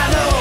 I know